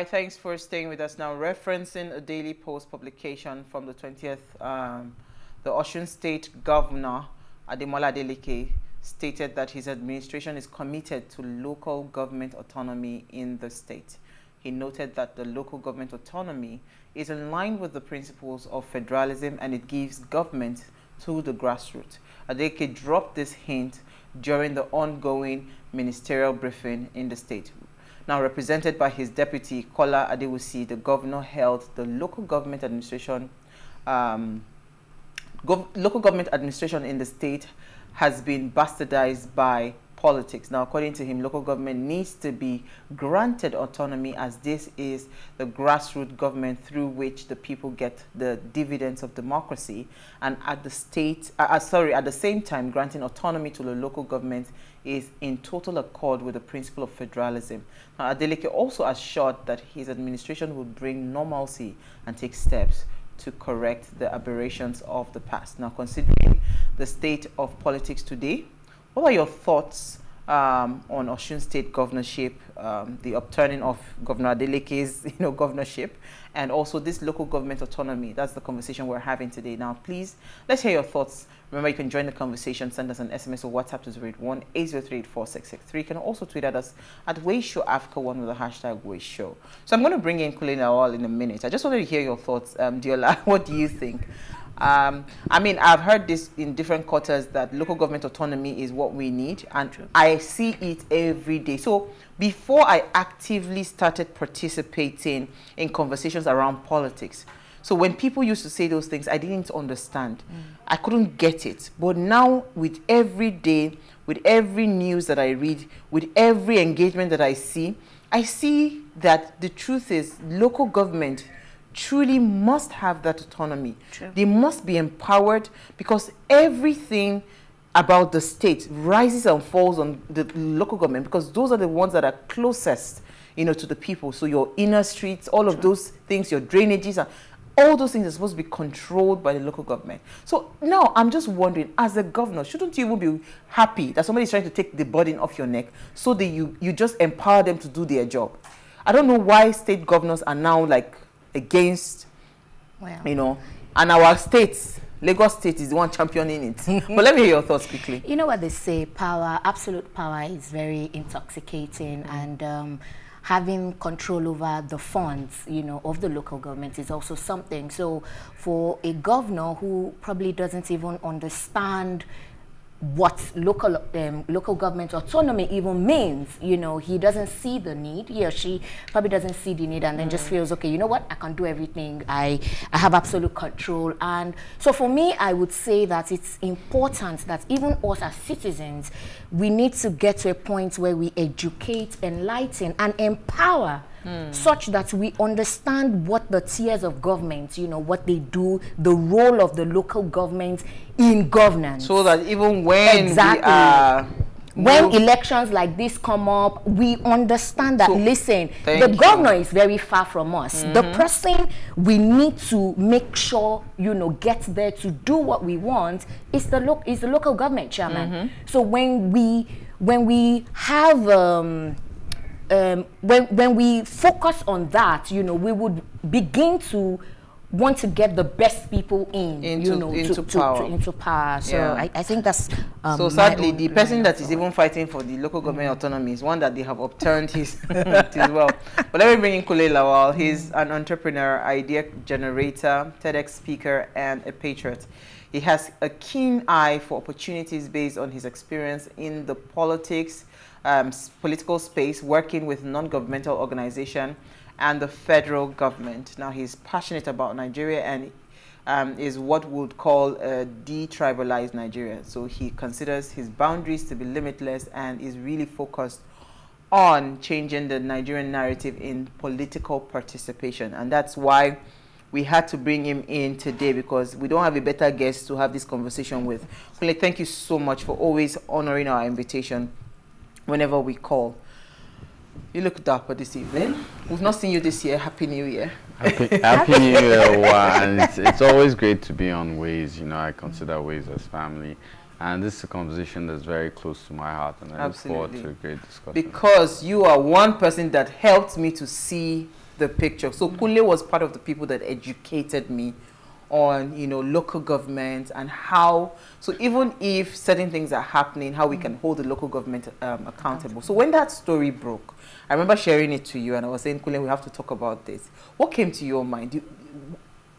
Thanks for staying with us now. Referencing a Daily Post publication from the 20th, um, the Osun State Governor, Ademola Adeleke, stated that his administration is committed to local government autonomy in the state. He noted that the local government autonomy is in line with the principles of federalism and it gives government to the grassroots. Adeleke dropped this hint during the ongoing ministerial briefing in the state. Now represented by his deputy, Kola Adewusi, the governor held the local government administration um, gov local government administration in the state has been bastardized by politics. Now, according to him, local government needs to be granted autonomy as this is the grassroots government through which the people get the dividends of democracy. And at the state, uh, uh, sorry, at the same time, granting autonomy to the local government is in total accord with the principle of federalism. Now, Adeleke also assured that his administration will bring normalcy and take steps to correct the aberrations of the past. Now, considering the state of politics today, what are your thoughts um, on Osun State governorship, um, the upturning of Governor Adeleke's you know, governorship, and also this local government autonomy. That's the conversation we're having today. Now, please, let's hear your thoughts. Remember, you can join the conversation. Send us an SMS or WhatsApp to 081 803 You can also tweet at us at Wayshow Africa 1 with the hashtag Wayshow. So I'm going to bring in Kunle Lawal in a minute. I just wanted to hear your thoughts. Um, Diola, what do you think? Um, I mean, I've heard this in different quarters that local government autonomy is what we need, and I see it every day. So before I actively started participating in conversations around politics, so when people used to say those things, I didn't understand. Mm. I couldn't get it. But now, with every day, with every news that I read, with every engagement that I see, I see that the truth is local government truly must have that autonomy. True. They must be empowered because everything about the state rises and falls on the local government because those are the ones that are closest you know to the people so your inner streets all of those things your drainages and all those things are supposed to be controlled by the local government so now i'm just wondering as a governor shouldn't you even be happy that somebody is trying to take the burden off your neck so that you you just empower them to do their job i don't know why state governors are now like against, well. you know, and our states, Lagos State is the one championing it. but let me hear your thoughts quickly. You know what they say, power, absolute power is very intoxicating and um, having control over the funds, you know, of the local government is also something. So for a governor who probably doesn't even understand what local um, local government autonomy even means. You know, he doesn't see the need. He or she probably doesn't see the need, and then mm. just feels okay. You know what? I can do everything. I I have absolute control. And so for me, I would say that it's important that even us as citizens, we need to get to a point where we educate, enlighten, and empower mm. such that we understand what the tiers of government, you know, what they do, the role of the local government in governance. So that even when exactly. When elections like this come up, we understand that, so, listen, the governor is very far from us. Mm -hmm. The person we need to make sure, you know, gets there to do what we want is the, lo is the local government chairman. Mm -hmm. So when we, when we have... Um, um, when, when we focus on that, you know, we would begin to want to get the best people in, into, you know, into to, power. To, to, into power. So yeah. I, I think that's. Um, so sadly, the person that is even fighting for the local government mm. autonomy is one that they have upturned his as well. But let me bring in Kunle Lawal. He's an entrepreneur, idea generator, TEDx speaker, and a patriot. He has a keen eye for opportunities based on his experience in the politics, um, political space, working with non-governmental organization and the federal government. Now he's passionate about Nigeria and um, is what would call a detribalized Nigeria. So he considers his boundaries to be limitless and is really focused on changing the Nigerian narrative in political participation. And that's why we had to bring him in today because we don't have a better guest to have this conversation with. Kunle, thank you so much for always honoring our invitation whenever we call. You look dapper this evening. We've not seen you this year. Happy New Year. Happy, Happy New Year. Wow. And it's, it's always great to be on Ways. You know, I consider Ways as family. And this is a conversation that's very close to my heart. And I Absolutely. look forward to a great discussion. Because you are one person that helped me to see the picture. So Kunle was part of the people that educated me on you know local government and how so even if certain things are happening how we can hold the local government um, accountable. So when that story broke i remember sharing it to you and i was saying Kunle, we have to talk about this. What came to your mind?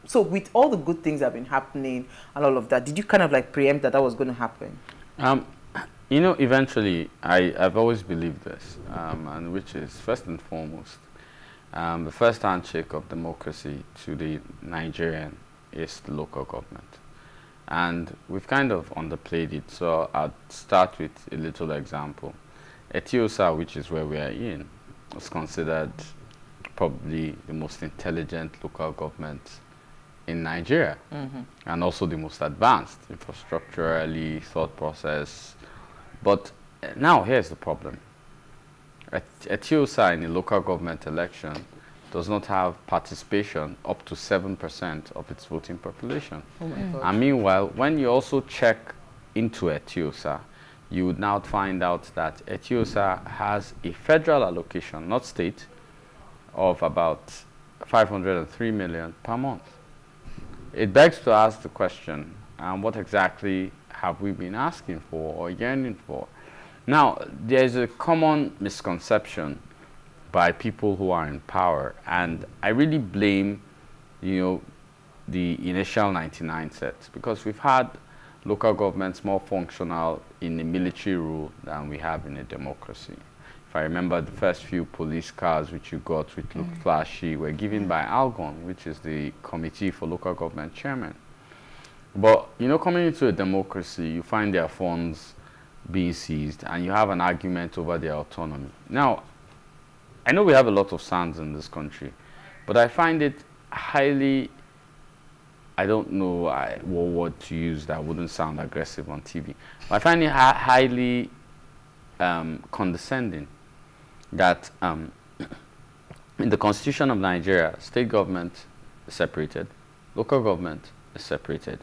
So with all the good things that have been happening and all of that did you kind of like preempt that that was going to happen? Um, you know eventually I, i've always believed this um, and which is first and foremost um, the first handshake of democracy to the nigerian is the local government. And we've kind of underplayed it, so I'll start with a little example. Etiosa, which is where we are in, is considered probably the most intelligent local government in Nigeria mm -hmm. and also the most advanced infrastructurally, thought process. But uh, now here's the problem. At Etiosa in a local government election does not have participation up to 7% of its voting population. Oh and meanwhile, when you also check into Etiosa, you would now find out that Etiosa has a federal allocation, not state, of about 503 million per month. It begs to ask the question, um, what exactly have we been asking for or yearning for? Now, there's a common misconception by people who are in power. And I really blame, you know, the initial 99 sets because we've had local governments more functional in a military rule than we have in a democracy. If I remember the first few police cars which you got which looked mm. flashy were given by ALGON, which is the Committee for Local Government Chairman. But, you know, coming into a democracy, you find their funds being seized and you have an argument over their autonomy. Now, I know we have a lot of SANs in this country, but I find it highly, I don't know I, what word to use that wouldn't sound aggressive on TV. But I find it hi highly um, condescending that um, in the constitution of Nigeria, state government is separated, local government is separated,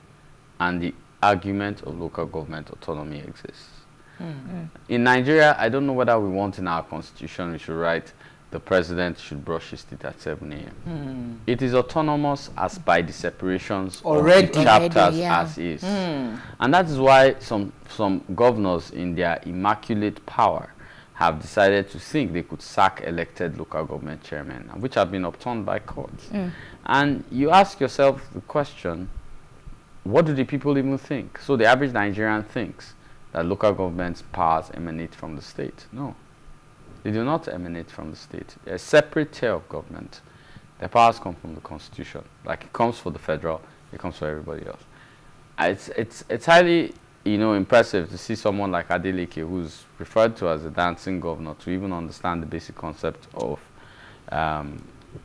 and the argument of local government autonomy exists. Mm -hmm. In Nigeria, I don't know whether we want in our constitution we should write the president should brush his teeth at 7 a.m. Mm. It is autonomous as by the separations Already. of the chapters Already, yeah. as is. Mm. And that is why some, some governors in their immaculate power have decided to think they could sack elected local government chairmen, which have been upturned by courts. Mm. And you ask yourself the question, what do the people even think? So the average Nigerian thinks that local government's powers emanate from the state. No. They do not emanate from the state. They're a separate tier of government. Their powers come from the constitution. Like it comes for the federal, it comes for everybody else. Uh, it's, it's, it's highly you know, impressive to see someone like Adeleke, who's referred to as a dancing governor, to even understand the basic concept of um,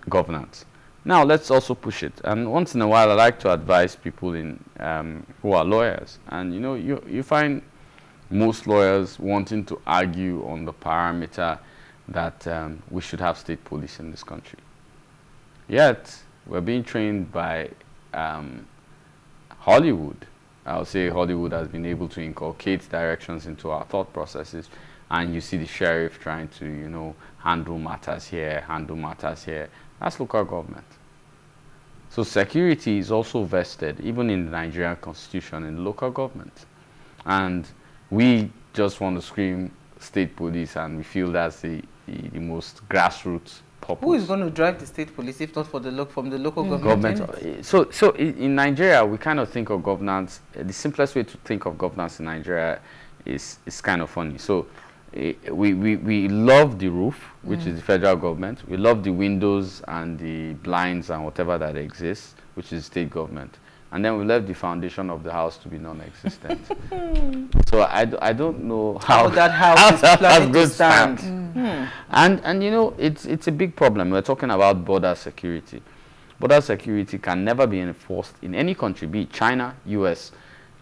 governance. Now, let's also push it. And once in a while, I like to advise people in, um, who are lawyers. And, you know, you, you find most lawyers wanting to argue on the parameter that um, we should have state police in this country. Yet, we're being trained by um, Hollywood. I'll say Hollywood has been able to inculcate directions into our thought processes and you see the sheriff trying to, you know, handle matters here, handle matters here. That's local government. So security is also vested, even in the Nigerian constitution, in local government. And we just want to scream state police and we feel that's the, the, the most grassroots purpose. Who is going to drive the state police if not for the lo from the local mm. government? government so, so in Nigeria, we kind of think of governance, uh, the simplest way to think of governance in Nigeria is, is kind of funny. So uh, we, we, we love the roof, which mm. is the federal government. We love the windows and the blinds and whatever that exists, which is state government and then we left the foundation of the house to be non-existent. so I, I don't know how, how that house how is planning to stand. stand. Mm. And, and you know, it's, it's a big problem. We're talking about border security. Border security can never be enforced in any country, be it China, US,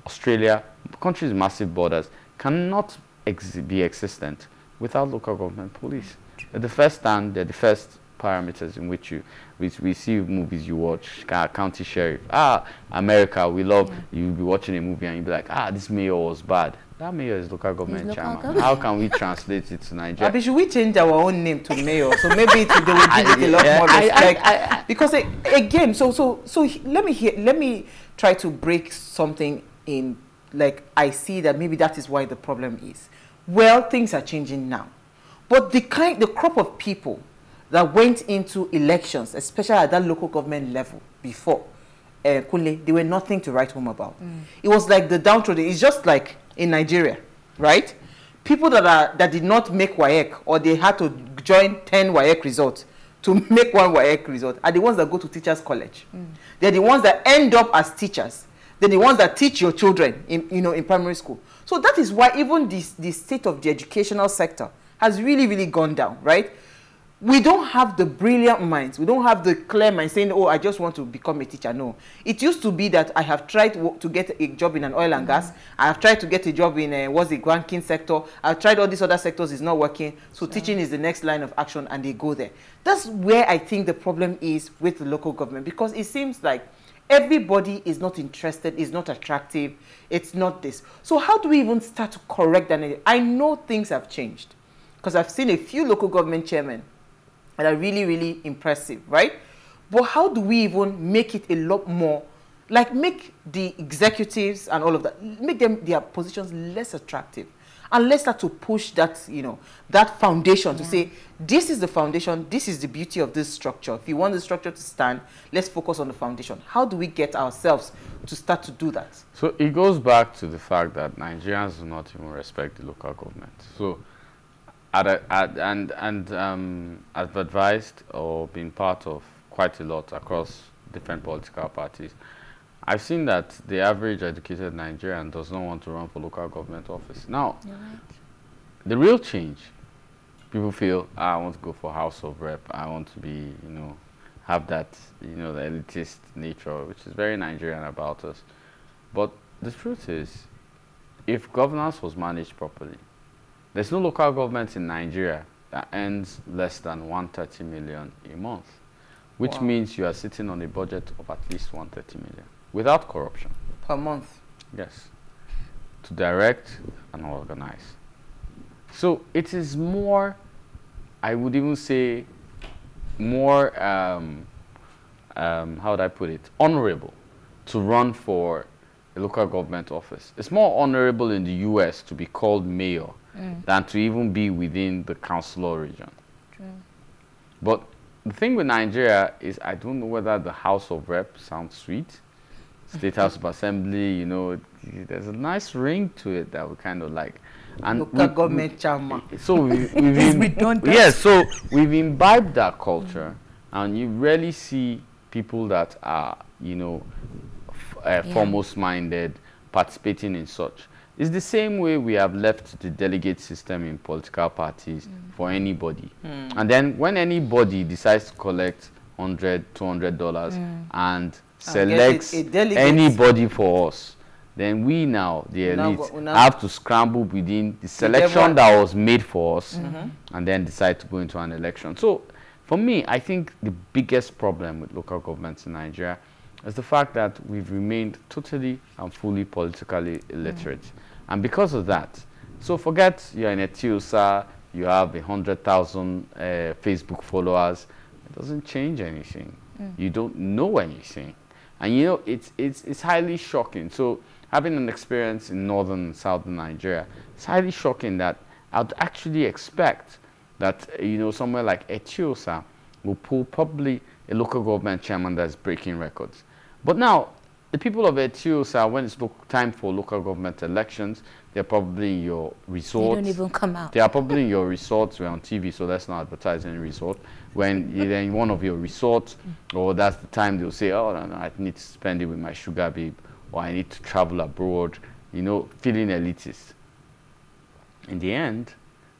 Australia, countries with massive borders, cannot ex be existent without local government police. They're the first stand, they're the first parameters in which you we, we see movies you watch county sheriff ah america we love yeah. you'll be watching a movie and you'll be like ah this mayor was bad that mayor is local government local chairman. government. How can we translate it to Nigeria? Abi, should we change our own name to mayor? So maybe it, they will give it a lot Yeah, more I- I- I- I- because eh, again, so so so he- let me hear, let me try to break something in. Like I see that maybe that is why the problem is. Well, things are changing now, but the kind, the crop of people that went into elections, especially at that local government level before, uh, Kunle, they were nothing to write home about. It was like the downtrodden. It's just like in Nigeria, right? People that are that did not make WAEC or they had to join 10 WAEC results to make one WAEC result are the ones that go to teachers college. They're the ones that end up as teachers. They're the ones that teach your children in you know in primary school. So that is why even this the state of the educational sector has really really gone down, right? We don't have the brilliant minds. We don't have the clear mind saying oh i just want to become a teacher. No. It used to be that i have tried to get a job in an oil and gas. I have tried to get a job in uh, what's the banking sector. I've tried all these other sectors. It's not working. So teaching is the next line of action and they go there. That's where i think the problem is with the local government because it seems like everybody is not interested is not attractive. It's not this. So how do we even start to correct that? I know things have changed because i've seen a few local government chairmen that are really, really impressive, right? But how do we even make it a lot more, like make the executives and all of that, make them their positions less attractive, and let's start to push that, you know, that foundation to say this is the foundation, this is the beauty of this structure. If you want the structure to stand, let's focus on the foundation. How do we get ourselves to start to do that? So it goes back to the fact that Nigerians do not even respect the local government. So, at a, at, and and um, I've advised or been part of quite a lot across different political parties. I've seen that the average educated Nigerian does not want to run for local government office. Now, right. the real change, people feel, "Ah, I want to go for House of Rep. I want to be, you know, have that, you know, the elitist nature, which is very Nigerian about us. But the truth is, if governance was managed properly, there's no local government in Nigeria that earns less than 130 million a month, which Wow. means you are sitting on a budget of at least 130 million without corruption. Per month. Yes. To direct and organize. So it is more, I would even say, more, um, um, how would I put it, honorable to run for a local government office. It's more honorable in the US to be called mayor than to even be within the councilor region. True. But the thing with Nigeria is I don't know whether the House of Rep sounds sweet. State House of Assembly, you know, there's a nice ring to it that we kind of like. And Local we- we- government chairman. so we, we've im- redundant. yes, so we've imbibed that culture, and you rarely see people that are, you know, f- uh, Yeah. foremost minded participating in such. It's the same way we have left the delegate system in political parties for anybody. And then when anybody decides to collect 100 200 dollars and selects anybody for us, then we now, the now elite, go- now- have to scramble within the selection that was made for us Mm-hmm. and then decide to go into an election. So for me, I think the biggest problem with local governments in Nigeria is the fact that we've remained totally and fully politically illiterate. And because of that, so forget you're in Etiosa, you have a hundred thousand uh, Facebook followers, it doesn't change anything. You don't know anything. And you know, it's, it's, it's highly shocking. So having an experience in northern and southern Nigeria, it's highly shocking that I'd actually expect that, uh, you know, somewhere like Etiosa will pull probably a local government chairman that's breaking records. But now, the people of Etiosa, when it's look, time for local government elections, they're probably in your They resorts. don't even come out. They are probably in your resorts. We're on TV, so let's not advertise any resort. When you're in one of your resorts, or that's the time they'll say, "Oh, no, no, I need to spend it with my sugar babe," or "I need to travel abroad." You know, feeling elitist. In the end,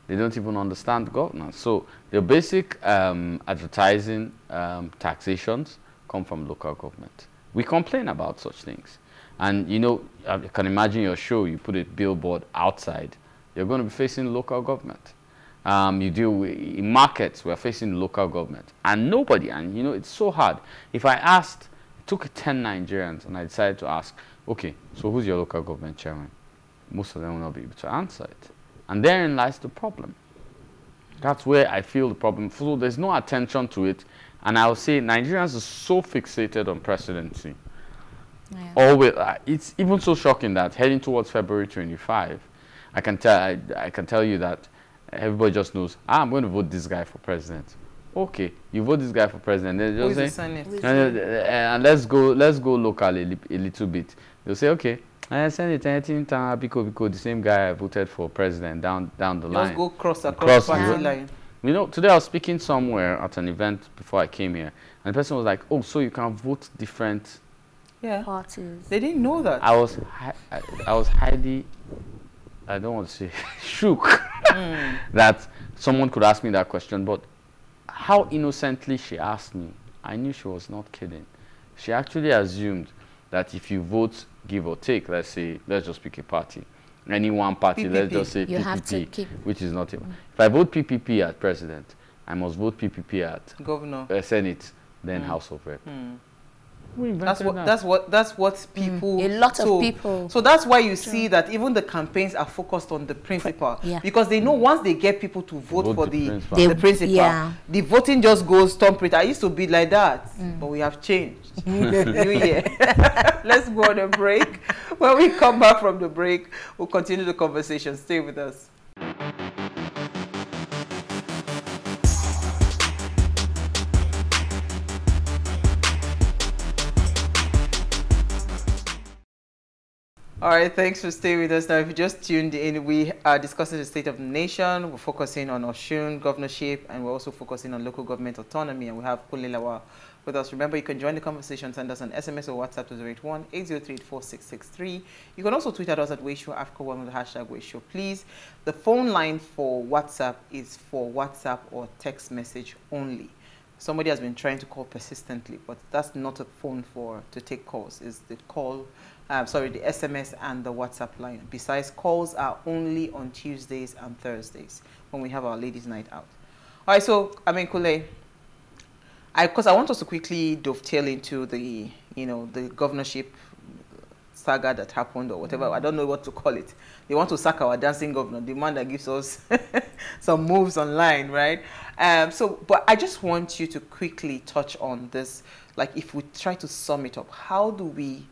they don't even understand governance. So the basic um, advertising um, taxations come from local government. We complain about such things. And you know, I can imagine your show, you put a billboard outside, you're going to be facing local government. Um, you deal with, in markets, we're facing local government. And nobody, and you know, it's so hard. If I asked, took 10 Nigerians and I decided to ask, okay, so who's your local government chairman? most of them will not be able to answer it. And therein lies the problem. That's where I feel the problem. So there's no attention to it. And I'll say Nigerians are so fixated on presidency. Yeah. Always, uh, it's even so shocking that heading towards February 25, I can tell I, I can tell you that everybody just knows ah, I'm going to vote this guy for president. Okay, you vote this guy for president. Then just say, and, uh, and, let's go let's go local a, a little bit. They'll say okay, I send it anything time because because the same guy I voted for president down down the line. Just go cross across, cross party line. You know, today I was speaking somewhere at an event before I came here, and the person was like, "Oh, so you can vote different yeah. parties?" They didn't know that. I was, I, I was highly, I don't want to say shook mm. that someone could ask me that question, but how innocently she asked me, I knew she was not kidding. She actually assumed that if you vote give or take, let's say, let's just pick a party, any one party, PPP. let's just say you PPP, which is not even. Mm. If I vote PPP at president, I must vote PPP at governor, uh, senate, then mm. House of Rep. Mm. That's what that. that's what that's what mm. people mm. a lot so, of people so that's why you see that even the campaigns are focused on the principle yeah. because they know once they get people to vote, vote for the the principle, the, principle yeah. the voting just goes thumbprint I used to be like that mm. but we have changed new year let's go on a break when we come back from the break we'll continue the conversation stay with us All right, thanks for staying with us. Now, if you just tuned in, we are discussing the state of the nation. We're focusing on Osun governorship, and we're also focusing on local government autonomy. And we have Kunle Lawal with us. Remember, you can join the conversation. Send us an SMS or WhatsApp to 081 803 You can also tweet at us at Wayshow Africa One with the hashtag Wayshow. Please, the phone line for WhatsApp is for WhatsApp or text message only. Somebody has been trying to call persistently, but that's not a phone for to take calls. Is the call um, sorry, the SMS and the WhatsApp line. Besides, calls are only on Tuesdays and Thursdays when we have our ladies' night out. All right, so I mean, Kunle, I because I want us to quickly dovetail into the you know the governorship saga that happened or whatever. Mm. I don't know what to call it. They want to sack our dancing governor, the man that gives us some moves online, right? Um, so, but I just want you to quickly touch on this. Like, if we try to sum it up, how do we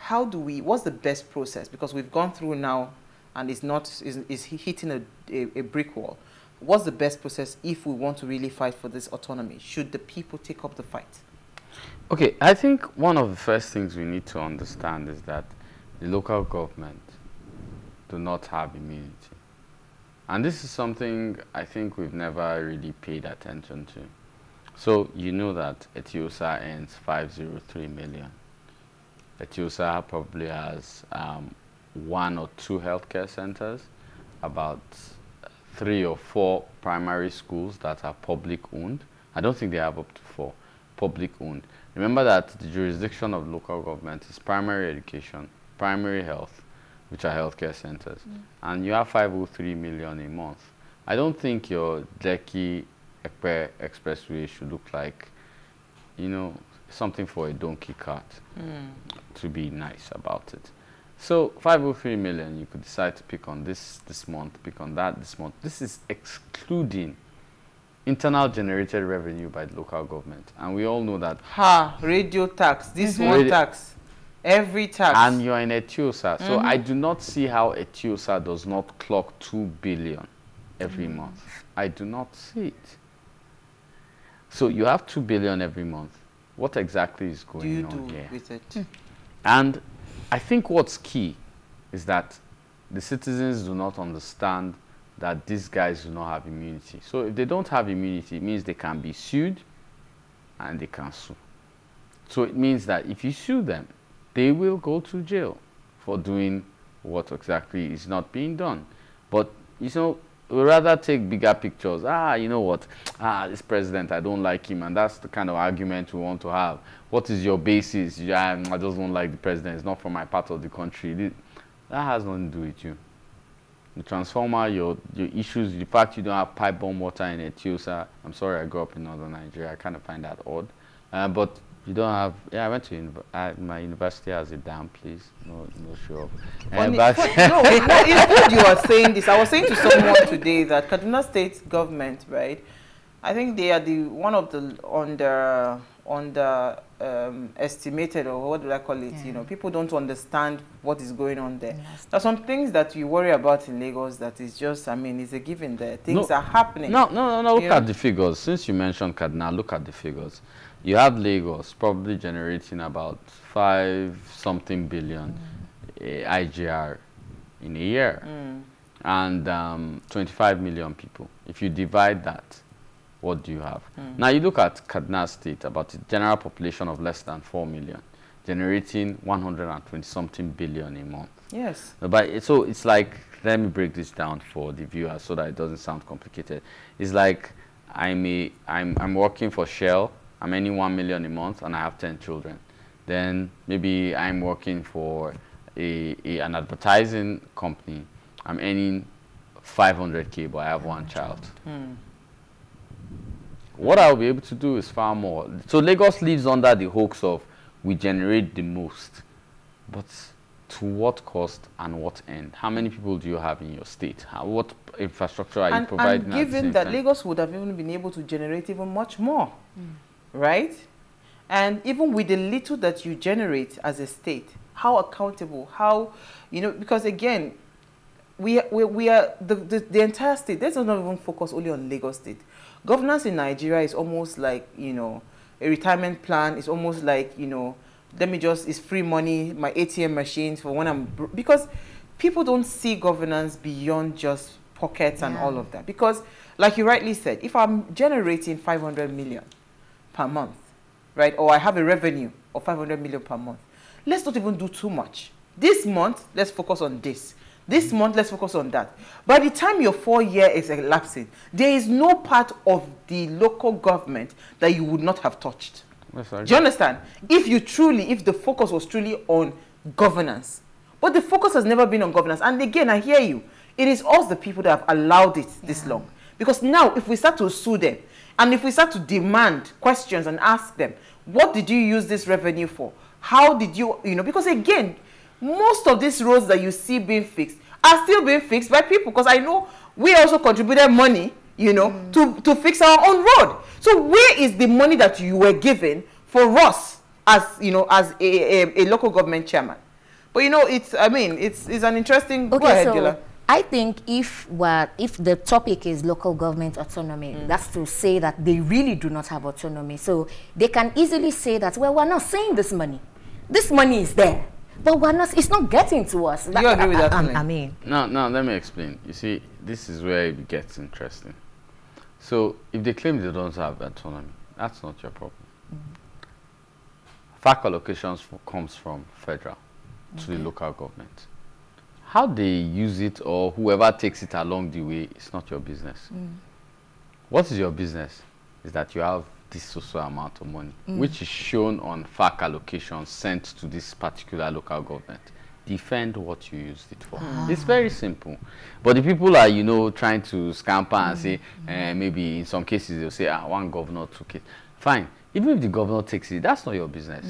how do we, what's the best process? Because we've gone through now and it's not, is, is hitting a, a, a brick wall. What's the best process if we want to really fight for this autonomy? Should the people take up the fight? Okay, I think one of the first things we need to understand is that the local government do not have immunity. And this is something I think we've never really paid attention to. So you know that Etiosa earns 503 million. Etiosa probably has um, one or two healthcare centers, about three or four primary schools that are public owned. I don't think they have up to four public owned. Remember that the jurisdiction of local government is primary education, primary health, which are healthcare centers, mm. and you have 503 million a month. I don't think your Lekki Expressway should look like, you know, something for a donkey cart mm. to be nice about it. So 503 million, you could decide to pick on this this month, pick on that this month. This is excluding internal generated revenue by the local government. And we all know that. Ha, radio tax, this mm -hmm. one tax, every tax. And you're in Etiosa. So mm -hmm. I do not see how Etiosa does not clock 2 billion every mm. month. I do not see it. So you have 2 billion every month what exactly is going do you on do here? with it? Hmm. And I think what's key is that the citizens do not understand that these guys do not have immunity. So if they don't have immunity, it means they can be sued and they can sue. So it means that if you sue them, they will go to jail for doing what exactly is not being done. But you know, we rather take bigger pictures. Ah, you know what? Ah, this president, I don't like him. And that's the kind of argument we want to have. What is your basis? Yeah, I just don't like the president. It's not from my part of the country. That has nothing to do with you. The transformer, your, your issues, the fact you don't have pipe bomb water in Etiosa. I'm sorry I grew up in northern Nigeria. I kind of find that odd. Uh, but You don't have. Yeah, I went to univ- uh, my university has a dam, please. No, no show up. Funny- Uh, but fu- no, no, it's good you are saying this. I was saying to someone today that Kaduna State government, right? I think they are the one of the under under um, estimated or what do I call it? You know, people don't understand what is going on there. Yes. are some things that you worry about in Lagos that is just, I mean, it's a given there. Things No, are happening. No, no, no, no. Look You know? at the figures. Since you mentioned Kaduna, look at the figures. You have Lagos probably generating about five something billion eh, IGR in a year, Mm. and um, 25 million people. If you divide that, what do you have? Mm. Now you look at Kaduna State, about a general population of less than 4 million, generating 120 something billion a month. Yes. But so it's like, let me break this down for the viewers so that it doesn't sound complicated. It's like I'm a, I'm, I'm working for Shell. I'm earning one million a month, and I have ten children. Then maybe I'm working for a, a an advertising company. I'm earning 500k, but I have one child. Mm. What I'll be able to do is far more. So Lagos lives under the hoax of we generate the most, but to what cost and what end? How many people do you have in your state? How, what infrastructure are you providing? and at the given same that time? Lagos would have even been able to generate even much more, right? And even with the little that you generate as a state, how accountable, how, you know, because again, we, we, we are, the, the, the entire state, let's not even focus only on Lagos state. Governance in Nigeria is almost like, you know, a retirement plan. It's almost like, you know, let me just, it's free money, my ATM machines for when I'm, because people don't see governance beyond just pockets and all of that. Because, like you rightly said, if I'm generating 500 million per month, right, or I have a revenue of 500 million per month, let's not even do too much. This month, let's focus on this. This month, let's focus on that. By the time your four year is elapsing, there is no part of the local government that you would not have touched. Yes, Do you understand? If you truly, if the focus was truly on governance, but the focus has never been on governance. And again, I hear you. It is us, the people, that have allowed it this long. Because now, if we start to sue them, and if we start to demand questions and ask them, what did you use this revenue for? How did you, you know, because again, most of these roads that you see being fixed are still being fixed by people. Because I know we also contributed money, you know, mm. to, to fix our own road. So where is the money that you were given for us as, you know, as a, a, a local government chairman? But you know, it's, I mean, it's, it's an interesting, go ahead, so Gila. I think if what if the topic is local government autonomy, Mm. that's to say that they really do not have autonomy. So they can easily say that well, we're not saying this money. This money is there, but we're not. It's not getting to us. Do you agree with that, I, I, I mean, No, no, let me explain. You see, this is where it gets interesting. So, if they claim they don't have autonomy, that's not your problem. FAAC allocations f- comes from federal to the local government. How they use it or whoever takes it along the way is not your business. What is your business? Is that you have this social amount of money, which is shown on FAC allocations sent to this particular local government. Defend what you used it for. It's very simple. But the people are, you know, trying to scamper and say, eh, maybe in some cases they'll say, ah, one governor took it. Fine. Even if the governor takes it, that's not your business.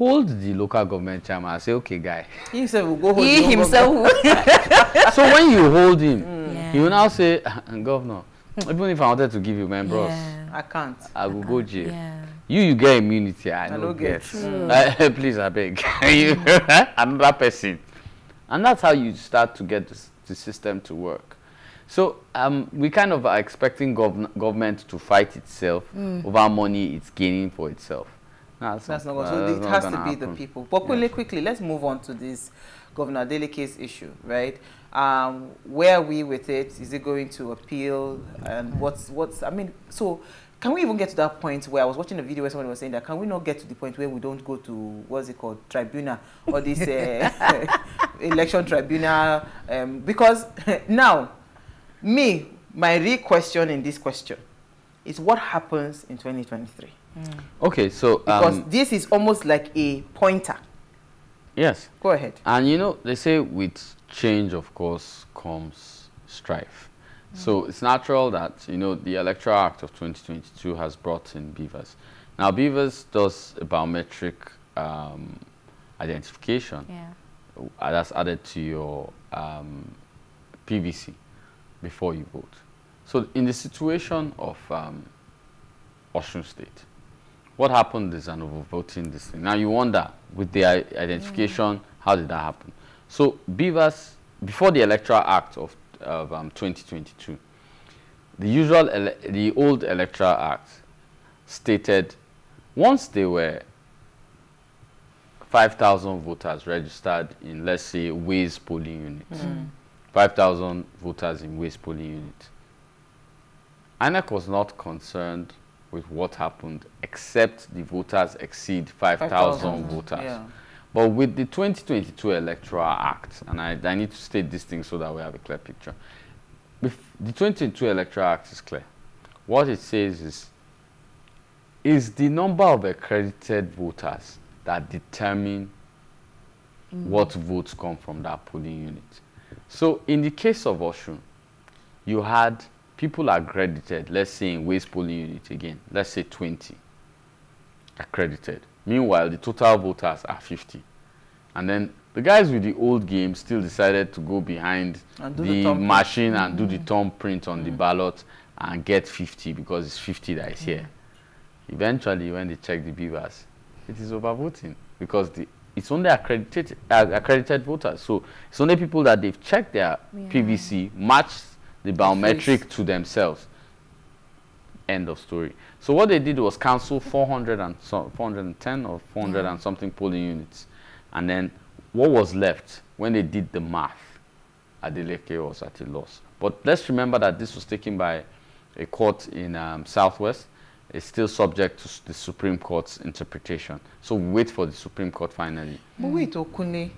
Hold the local government chairman and say, okay, guy. He himself will go hold he his own himself. so when you hold him, Yeah. he will now say, "Ah, governor, even if I wanted to give you members, Yeah. I can't. I will go jail. Yeah. You, you get immunity. I, I don't no get. get. True. Uh, please, I beg. Another person. And that's how you start to get this, the system to work. So um, we kind of are expecting govern- government to fight itself over money it's gaining for itself. No, That's not uh, going so it has to be the people. But quickly, Yes. quickly, let's move on to this Governor Deleke's issue, right? Um, where are we with it? Is it going to appeal? And what's what's? I mean, so can we even get to that point where I was watching a video where someone was saying that can we not get to the point where we don't go to what's it called tribunal or this uh, election tribunal? Um, because now, me, my real question in this question is what happens in 2023? Okay, so Because um, this is almost like a pointer. yes, Go ahead. And you know, they say with change, of course, comes strife. So it's natural that, you know, the Electoral Act of 2022 has brought in BVAS. Now, BVAS does a biometric um, identification Yeah. uh, that's added to your um, PVC before you vote. So, in the situation of um, Osun State, what happened is an overvoting this thing. Now, you wonder, with the identification, how did that happen? So, BVAS, before the Electoral Act of, of um, 2022, the usual, the old Electoral Act stated once they were 5,000 voters registered in, let's say, Ways polling units, 5,000 voters in Ways polling unit. INEC was not concerned with what happened except the voters exceed 5,000 voters. Yeah. But with the 2022 Electoral Act, and I, I need to state this thing so that we have a clear picture. Bef- the 2022 Electoral Act is clear. What it says is, is the number of accredited voters that determine mm. what votes come from that polling unit. So in the case of Osun, you had people are accredited, let's say in Ways polling unit again, let's say 20 accredited. Meanwhile, the total voters are 50. And then the guys with the old game still decided to go behind the, the machine and do the thumb print on the ballot and get 50 because it's 50 that is here. Eventually, when they check the BVAS, it is overvoting because the it's only accredited uh, accredited voters. So it's only people that they've checked their Yeah. PVC, matched the biometric to themselves. End of story. So what they did was cancel 400 and so, 410 or 400 Yeah. and something polling units, and then what was left when they did the math, Adeleke was at a loss. But let's remember that this was taken by a court in um, Southwest. It's still subject to the Supreme Court's interpretation. So wait for the Supreme Court finally. But wait, Okunle,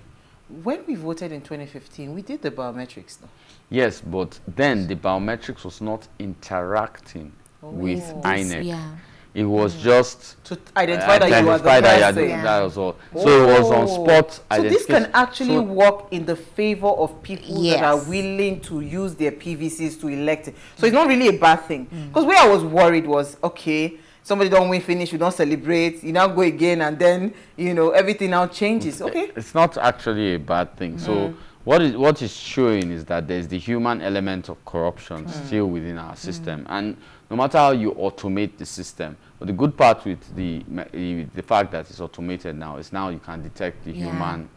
when we voted in 2015, we did the biometrics though. Yes, but then the biometrics was not interacting oh. with Oh. INEC. Yeah. It was mm-hmm. just To identify that you are the identify that you are person. the- Yeah. that was all. So it was on Oh. spot So this can actually So- work in the favor of people that are willing to use their PVCs to elect it. So it's not really a bad thing. Mm. Because where I was worried was, okay, somebody don't win finish, we don't celebrate, you now go again and then, you know, everything now changes. Okay. It's not actually a bad thing. So mm. what is what is showing is that there's the human element of corruption mm. still within our mm. system, and no matter how you automate the system, but the good part with the the, the fact that it's automated now is now you can detect the Yeah. human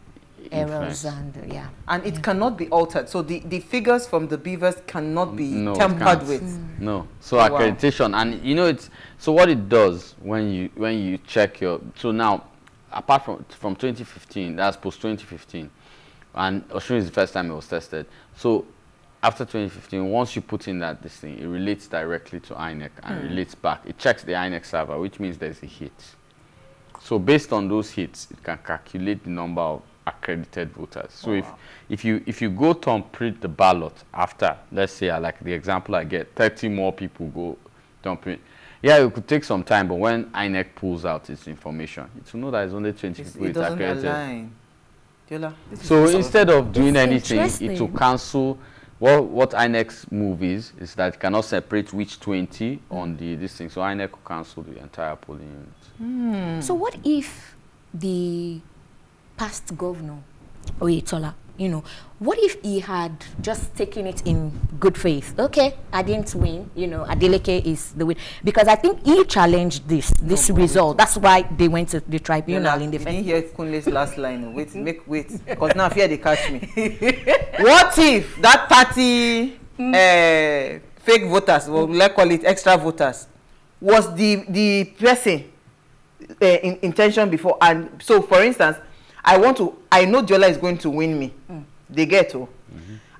Errors and uh, yeah. And it cannot be altered. So the, the figures from the BVAS cannot be No, tampered with. No. So Oh, wow. accreditation, and you know it's so what it does when you when you check your so now apart from from 2015, that's post 2015, and Osun is the first time it was tested. So after 2015, once you put in that this thing, it relates directly to INEC and relates back. It checks the INEC server, which means there's a hit. So based on those hits, it can calculate the number of accredited voters. So if if you if you go to and print the ballot after, let's say I like the example I get, 30 more people go to print. Yeah, it could take some time, but when INEC pulls out its information, it will know that it's only 20 It's- people it doesn't accredited. align. Diola, So so- instead of doing anything, it will cancel. What what INEC's move is is that it cannot separate which 20 on the this thing. So INEC will cancel the entire polling unit. Hmm. So what if the past governor, Oyetola, you know, what if he had just taken it in good faith? Okay, I didn't win, you know, Adeleke is the win. Because I think he challenged this, this but result. That's why they went to the tribunal in the you first didn't hear Kunle's last line. Wait, make wait. Because now fear they catch me. what if that party uh, fake voters, or let's call it extra voters, was the the person uh, in, intention before? And so, for instance, I want to. I know Jola is going to win me. They get to.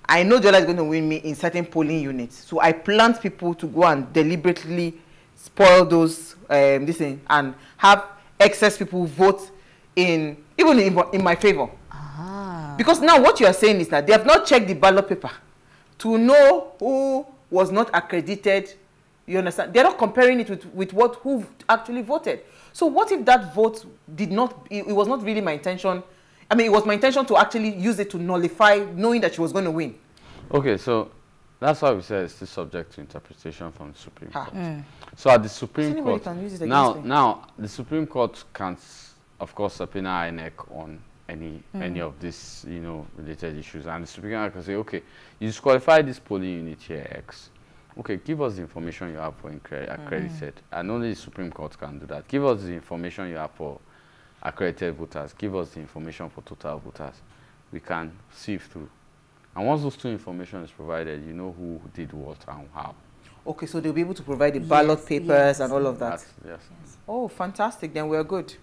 I know Jola is going to win me in certain polling units. So I plant people to go and deliberately spoil those um, this thing and have excess people vote in even in, in my favor. Ah. Because now what you are saying is that they have not checked the ballot paper to know who was not accredited. You understand? They're not comparing it with, with what who actually voted. So what if that vote did not? It, it was not really my intention. I mean, it was my intention to actually use it to nullify, knowing that she was going to win. Okay, so That's why we said it's still subject to interpretation from the Supreme Ha. Court. Mm. So at the Supreme anybody Court, can use it now, against now the Supreme Court can, s- of course, subpoena INEC on any Mm. any of these, you know, related issues, and the Supreme Court can say, okay, you disqualify this polling unit here X. Okay, give us the information you have for incre- Mm-hmm. accredited, and only the Supreme Court can do that. Give us the information you have for accredited voters. Give us the information for total voters. We can sieve through. And once those two information is provided, you know who did what and how. Okay, so they'll be able to provide the ballot Yes, papers yes. and all of that. That's, yes. Oh, fantastic. Then we're good.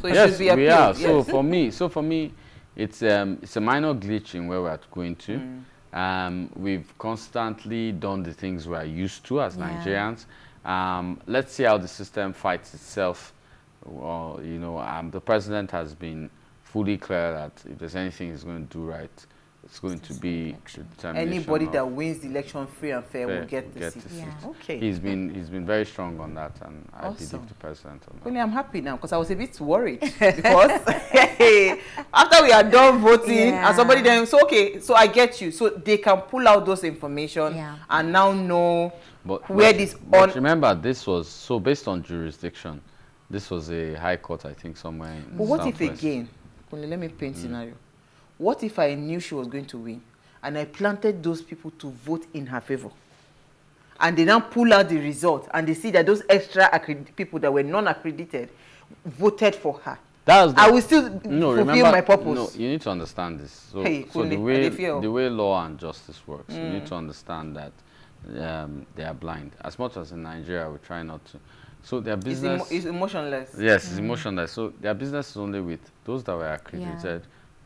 So it yes, should be we appealed. are. So for me, so for me, it's um, it's a minor glitch in where we're going to. Mm. Um, we've constantly done the things we're used to as Yeah. Nigerians. Um, let's see how the system fights itself. Well, you know, um, the president has been fully clear that if there's anything he's going to do right, it's going to be determination Anybody that wins the election free and fair, fair will get the get seat. the Yeah. Okay. He's been he's been very strong on that, and I believe the president on that. Only I'm happy now because I was a bit worried because after we are done voting Yeah. and somebody then so okay so I get you so they can pull out those information Yeah. and now know But where but- this but on- remember, this was so based on jurisdiction. This was a high court, I think, somewhere in. but what if Southwest. again Kunle, let me paint Mm. scenario what if I knew she was going to win and I planted those people to vote in her favor and they now pull out the result and they see that those extra people that were non-accredited voted for her That was the, I will still no, fulfill remember, my purpose. No, you need to understand this. So, Hey, so the way the way law and justice works, you Mm. need to understand that um, they are blind. As much as in Nigeria, we try not to. So their It's, business. emo- emotionless. Yes, it's emotionless. So their business is only with those that were accredited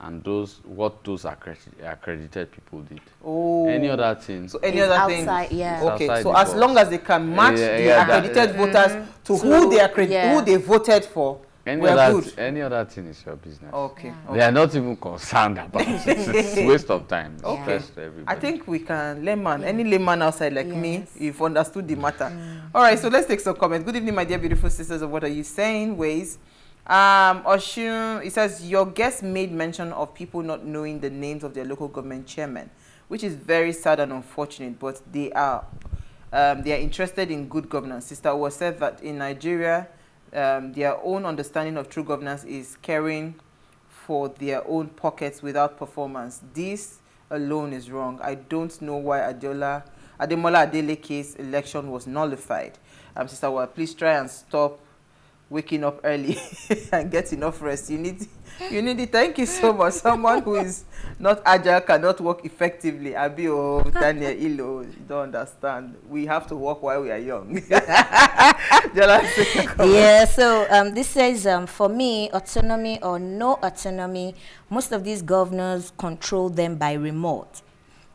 and those what those accredited, accredited people did. Oh. Any other thing. So any It's other thing. yeah. Okay, so the as box. long as they can match Yeah, the yeah, that- accredited voters mm-hmm. to So, who they accredit, yeah. who they voted for, any we're other good. any other thing is your business. Okay. Yeah. okay. They are not even concerned about it. It's a waste of time. It's Okay. everybody. I think we can layman, any layman outside like me, Yes. you've understood the matter. Mm. All right, so let's take some comments. Good evening, my dear beautiful sisters of what are you saying? Ways. Um, Oshun, it says your guest made mention of people not knowing the names of their local government chairman, which is very sad and unfortunate. But they are, um, they are interested in good governance. Sister was said that in Nigeria, um, their own understanding of true governance is caring for their own pockets without performance. This alone is wrong. I don't know why Adeola, Ademola Adeleke's election was nullified. Um, Sister Wa, please try and stop waking up early and get enough rest. You need, you need it. Thank you so much. Someone who is not agile cannot work effectively. Abi o Daniel Ilo, you don't understand. We have to work while we are young. Jola, say your comment. yeah, so um, this says um, for me, autonomy or no autonomy, most of these governors control them by remote.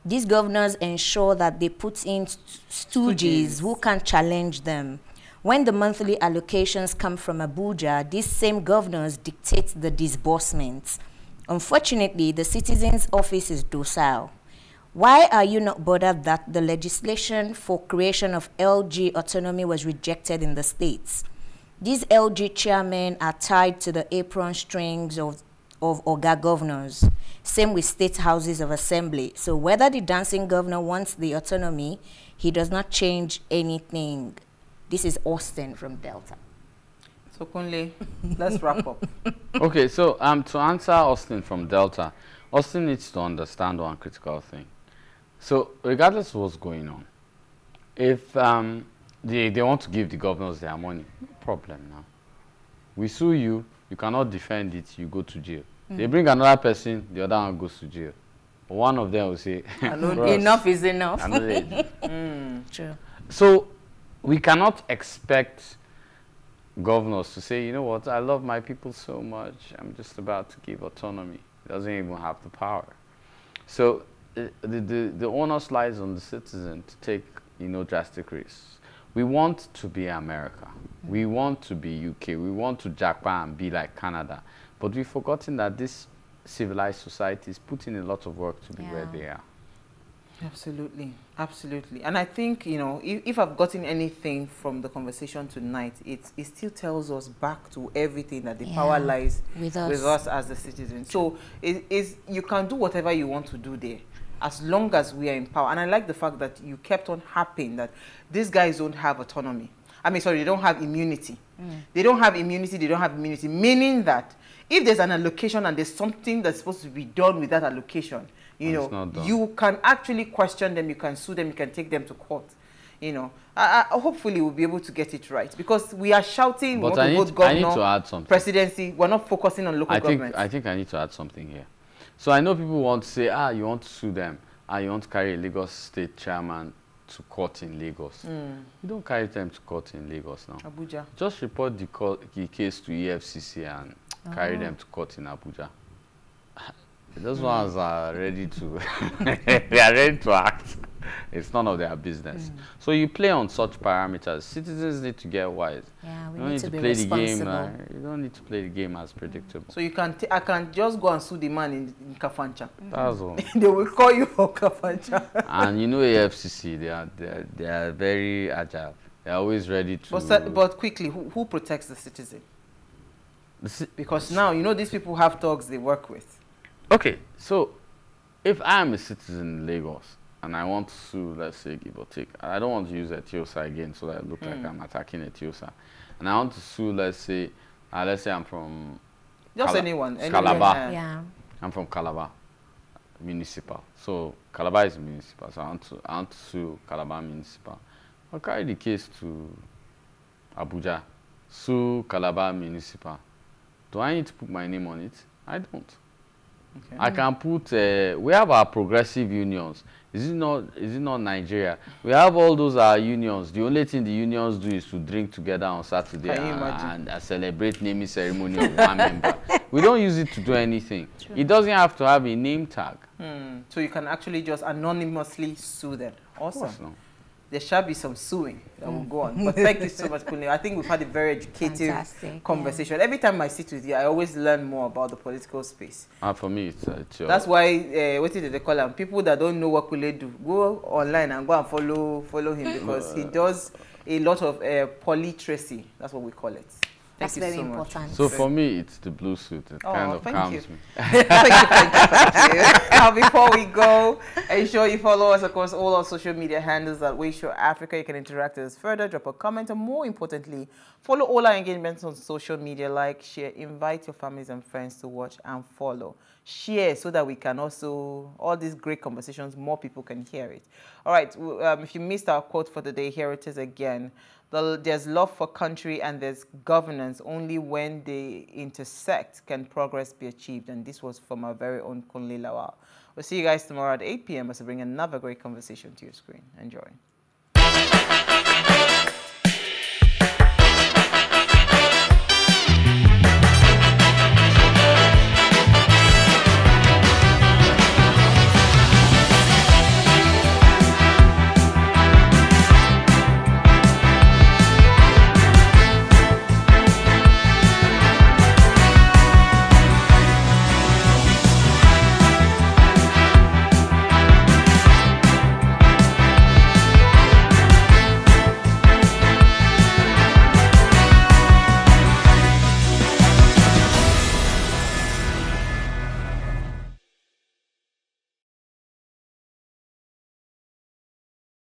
These governors ensure that they put in st- stooges Stooges. who can challenge them. When the monthly allocations come from Abuja, these same governors dictate the disbursements. Unfortunately, the citizens' office is docile. Why are you not bothered that the legislation for creation of LG autonomy was rejected in the states? These LG chairmen are tied to the apron strings of, of Oga governors. Same with state houses of assembly. So whether the dancing governor wants the autonomy, he does not change anything. This is Austin from Delta. So Kunle, let's wrap up. okay, so um, to answer Austin from Delta, Austin needs to understand one critical thing. So regardless of what's going on, if um, they, they want to give the governors their money, no problem now. We sue you, you cannot defend it, you go to jail. They bring another person, the other one goes to jail. One of them will say, Enough is enough. I know they- True. So we cannot expect governors to say, you know what, I love my people so much, I'm just about to give autonomy. He doesn't even have the power. So uh, the, the, the onus lies on the citizen to take, you know, drastic risks. We want to be America. We want to be UK. We want to Japan and be like Canada. But we've forgotten that this civilized society is putting a lot of work to be where they are. Absolutely, absolutely. And I think, you know, if, if I've gotten anything from the conversation tonight, it, it still tells us back to everything that the power lies with us. with us as the citizens. So it is you can do whatever you want to do there. as long as we are in power. And I like the fact that you kept on harping that these guys don't have autonomy. I mean, sorry, they don't have immunity. Mm. They don't have immunity, they don't have immunity, meaning that if there's an allocation and there's something that's supposed to be done with that allocation, you know, you can actually question them, you can sue them, you can take them to court. You know, I, I, hopefully we'll be able to get it right because we are shouting, but I, need, governor, I need to add something. presidency. We're not focusing on local I think, government. I think I need to add something here. So I know people want to say, ah, you want to sue them, ah, you want to carry a Lagos state chairman to court in Lagos. Mm. You don't carry them to court in Lagos now. Abuja. Just report the, the case to EFCC and oh. carry them to court in Abuja. Those mm. ones are ready to, they are ready to act. it's none of their business. Mm. So you play on such parameters. Citizens need to get wise. Yeah, we you don't need, need to, to play the game. Uh, you don't need to play the game as predictable. So you can, I can just go and sue the man in, in Kafancha. Mm. That's all. they will call you for Kafancha. and you know EFCC, they are, they are, they are very agile. They are always ready to. But, but quickly, who, who protects the citizen? The because now you know these people have thugs they work with. Okay, so if I am a citizen in Lagos and I want to sue, let's say, give or take, I don't want to use Eti-Osa again so that I look mm. like hmm. I'm attacking Eti-Osa. And I want to sue, let's say, uh, let's say I'm from... Just Cala anyone. Calabar. Yeah. yeah. I'm from Calabar, municipal. So Calabar is municipal, so I want to, I want to sue Calabar municipal. I'll carry the case to Abuja, sue Calabar municipal. Do I need to put my name on it? I don't. Okay. I can put, uh, we have our progressive unions. Is it not? Is it not Nigeria? We have all those our unions. The only thing the unions do is to drink together on Saturday and, and, and, celebrate naming ceremony of one member. We don't use it to do anything. True. It doesn't have to have a name tag. Hmm. So you can actually just anonymously sue them. Awesome there shall be some suing that mm. will go on. But thank you so much, Kunle. I think we've had a very educative Fantastic, conversation. Yeah. Every time I sit with you, I always learn more about the political space. Ah, for me, it's, uh, it's That's why, uh, what did they call him? People that don't know what Kunle do, go online and go and follow follow him because he does a lot of uh, polytracy. That's what we call it. That's very so important. So for me, it's the blue suit. It oh, kind of calms you. me. thank you, thank you, thank you. now, before we go, ensure you follow us across all our social media handles at Wayshow Africa. You can interact with us further, drop a comment, and more importantly, follow all our engagements on social media, like, share, invite your families and friends to watch and follow. Share so that we can also, all these great conversations, more people can hear it. All right, um, if you missed our quote for the day, here it is again. The, there's love for country and there's governance. Only when they intersect can progress be achieved. And this was from our very own Kunle Lawal. We'll see you guys tomorrow at 8 p.m. as we bring another great conversation to your screen. Enjoy.